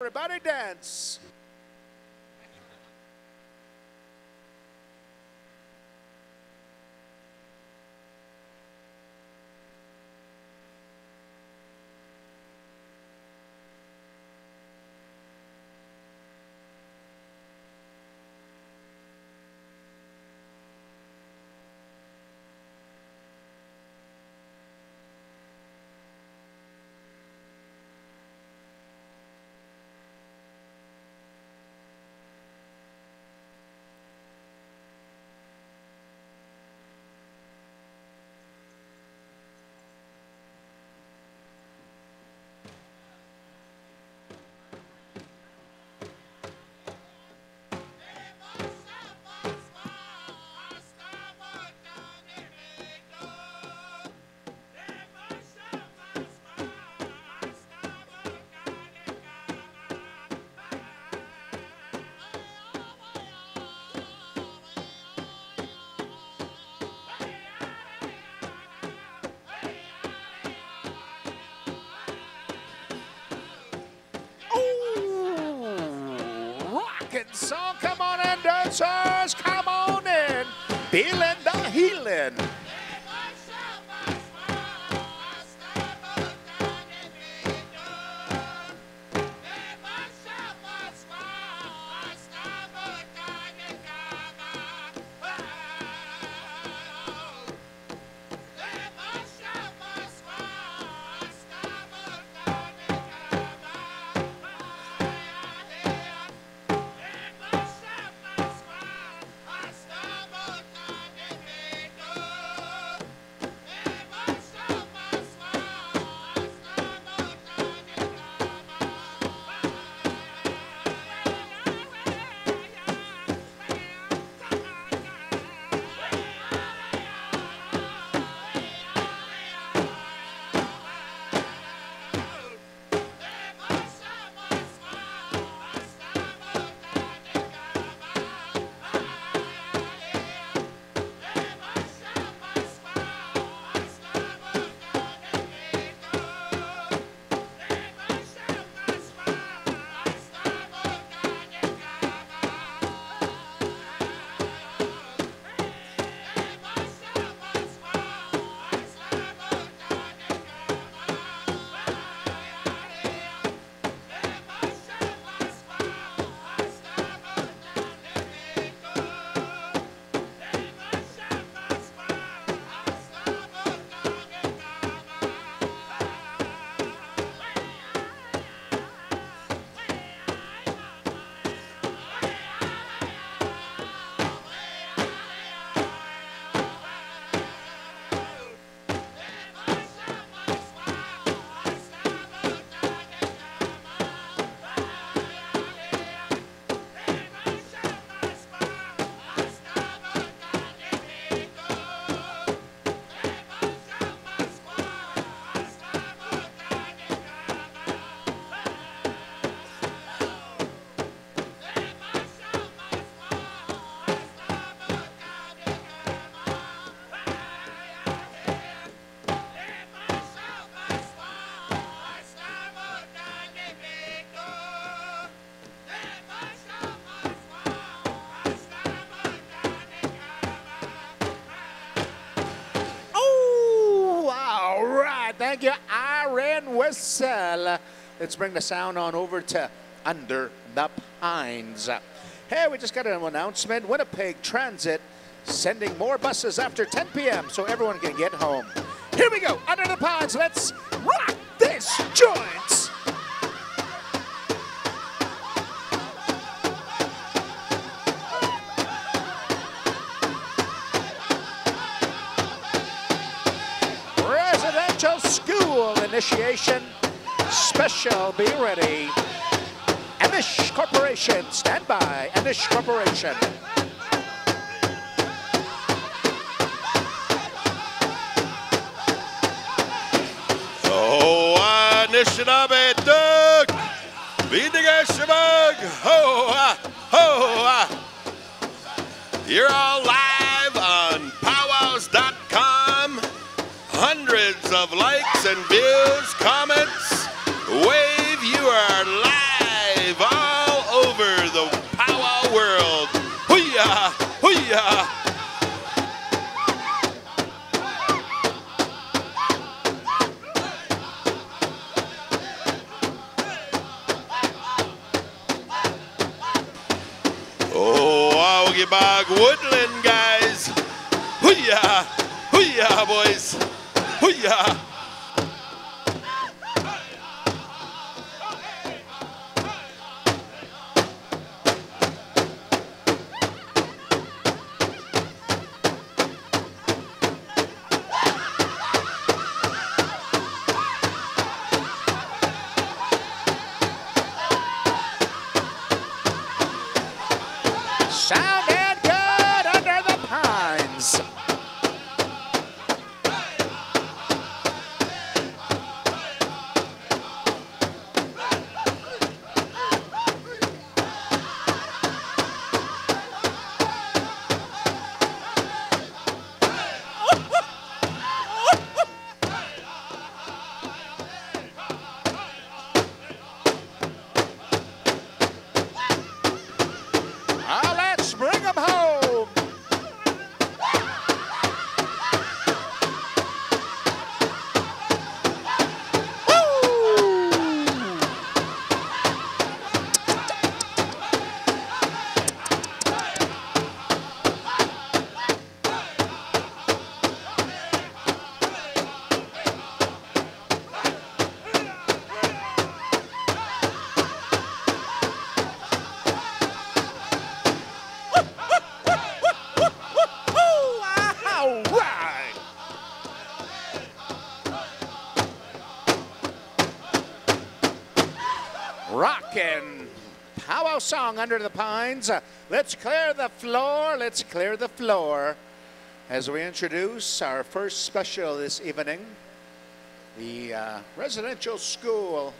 Everybody dance. Song. Come on in, dancers. Come on in. Feeling the healing. Thank you, Irene. Let's bring the sound on over to Under the Pines. Hey, we just got an announcement. Winnipeg Transit sending more buses after 10 p.m. so everyone can get home. Here we go, Under the Pines. Let's rock this joint. Initiation special. Be ready. Anish Corporation, stand by. Anish Corporation. Oh, Anishinaabe Duk! Vidigashabug! Ho, ah, ho, ah. You're all live facts and views, comments, wave. You are live all over the powwow world. Hooyah! Hooyah! Oh, Waugebog Woodland, guys. Hooyah! Hooyah, boys. Hooyah! Rockin' powwow song under the pines. Uh, let's clear the floor. Let's clear the floor as we introduce our first special this evening, the uh, residential school